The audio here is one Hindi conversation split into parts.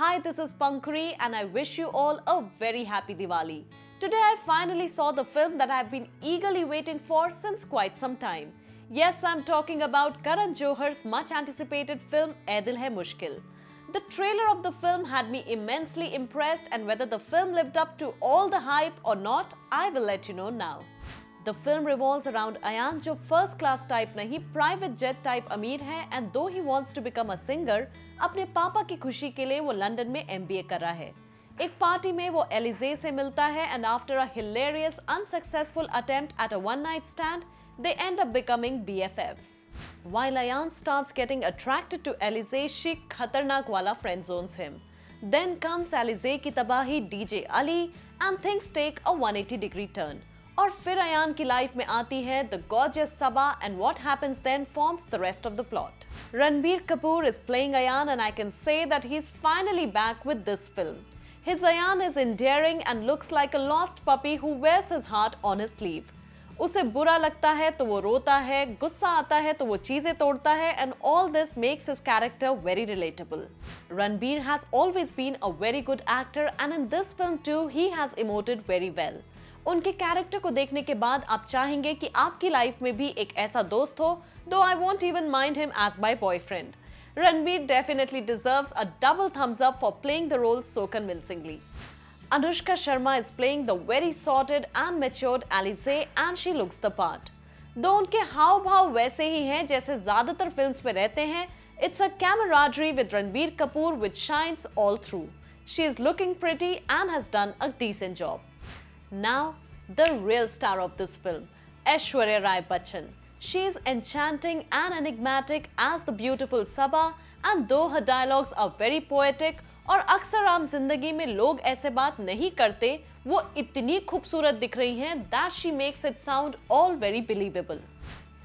Hi, this is Pankuri and I wish you all a very happy Diwali. Today I finally saw the film that I've been eagerly waiting for since quite some time. Yes, I'm talking about Karan Johar's much anticipated film Ae Dil Hai Mushkil. The trailer of the film had me immensely impressed and whether the film lived up to all the hype or not, I will let you know now. The film revolves around Ayan जो first class type नहीं private jet type अमीर है and though he wants to become a singer, अपने पापा की खुशी के लिए वो लंदन में MBA कर रहा है एक पार्टी में वो एलिजे से मिलता है and after a hilarious unsuccessful attempt at a one night stand, they end up becoming BFFs. While Ayan starts getting attracted to Alize, she खतरनाक वाला friend zones him. Then comes Alize की तबाही DJ Ali and things take a 180 degree turn. और फिर अयान की लाइफ में आती है the gorgeous Saba and what happens then forms the rest of the plot Ranbir Kapoor is playing Ayan and I can say that he is finally back with this film His Ayan is endearing and looks like a lost puppy who wears his heart on his sleeve. उसे बुरा लगता है तो वो रोता है, गुस्सा आता है तो वो चीज़ें तोड़ता है and all this makes his character very relatable Ranbir has always been a very good actor and in this film too he has emoted very well उनके कैरेक्टर को देखने के बाद आप चाहेंगे कि आपकी लाइफ में भी एक ऐसा दोस्त हो though I won't even mind him as my boyfriend Ranbir definitely deserve a double thumbs up for playing the role so convincingly Anushka Sharma is playing the very sorted and matured Alizeh and she looks the part though उनके हाव भाव वैसे ही हैं, जैसे ज़्यादातर फिल्म्स में रहते हैं it's a camaraderie with Ranbir Kapoor which shines all through she is looking pretty and has done a decent job Now, the real star of this film, Aishwarya Rai Bachchan. She is enchanting and enigmatic as the beautiful Saba and though her dialogues are very poetic और अक्सर आम ज़िंदगी में लोग ऐसे बात नहीं करते वो इतनी खूबसूरत दिख रही हैं that she makes it sound all very believable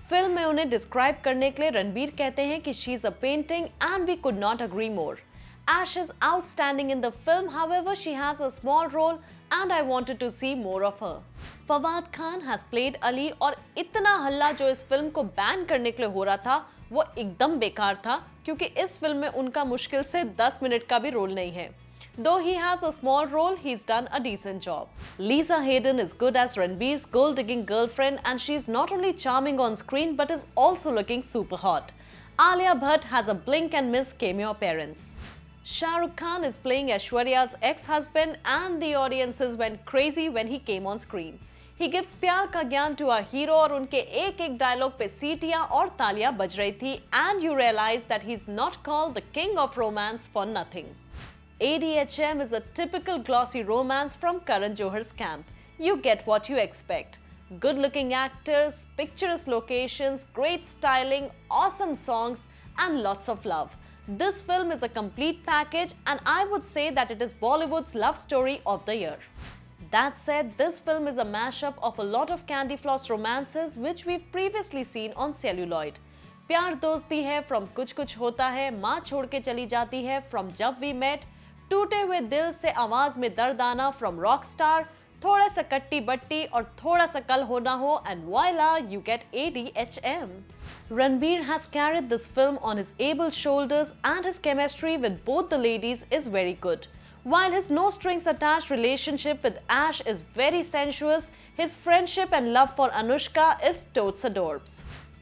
film में उन्हें डिस्क्राइब करने के लिए रणबीर कहते हैं कि she is a painting and we could not agree more Ash is outstanding in the film, however, she has a small role and I wanted to see more of her. Fawad Khan has played Ali और इतना हल्ला जो इस फिल्म को बैन करने के लिए हो रहा था वो एकदम बेकार था क्योंकि इस फिल्म में उनका मुश्किल से 10 मिनट का भी रोल नहीं है Though he has a small role, he's done a decent job. Lisa Hayden is good as Ranbir's gold-digging girlfriend and she's not only charming on screen but is also looking super hot. Alia Bhatt has a blink and miss cameo appearance. Shah Rukh Khan is playing Aishwarya's ex-husband and the audiences went crazy when he came on screen. He gives प्यार का ज्ञान to our hero और उनके एक एक डायलॉग पे सीटियां और तालियां बज रही थी and you realize that he's not called the king of romance for nothing. ADHM is a typical glossy romance from Karan Johar's camp. You get what you expect. Good looking actors, picturesque locations, great styling, awesome songs and lots of love. This film is a complete package and I would say that it is Bollywood's love story of the year. That said, this film is a mashup of a lot of candy floss romances which we've previously seen on celluloid. प्यार दोस्ती है from कुछ कुछ होता है माँ छोड़ के चली जाती है from जब we met टूटे हुए दिल से आवाज में दर्द आना from rockstar थोड़ा सा कट्टी बट्टी और थोड़ा सा कल होना हो and voila you get A D H M Ranbir has carried this film on his able shoulders and his chemistry with both the ladies is very good while his no strings attach relationship with Ash is very sensuous his friendship and love for Anushka is totes adorbs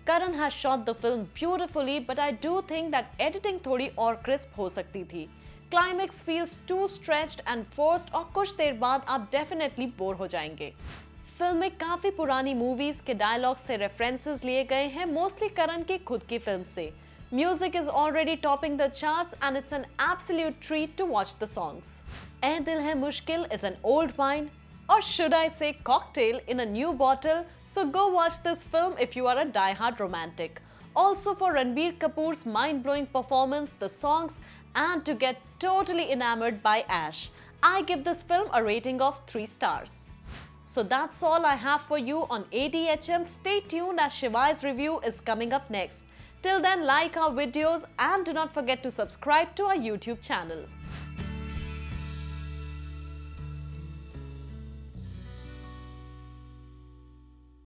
Karan has shot the film beautifully but I do think that editing थोड़ी और क्रिस्प हो सकती थी। Climax feels too stretched and forced और कुछ देर बाद आप डेफिनेटली बोर हो जाएँगे। फ़िल्म में काफ़ी पुरानी मूवीज़ के डायलॉग से रेफरेंसेस लिए गए हैं मोस्टली करण के खुद की फ़िल्म से। Music is already topping the charts and it's an absolute treat to watch the songs Ae Dil Hai Mushkil is an old wine or should I say cocktail in a new bottle so go watch this film if you are a die heart romantic Also for Ranbir Kapoor's mind-blowing performance, the songs and to get totally enamored by Ash. I give this film a rating of 3 stars. So that's all I have for you on ADHM. Stay tuned as Shivai's review is coming up next. Till then, like our videos and do not forget to subscribe to our YouTube channel.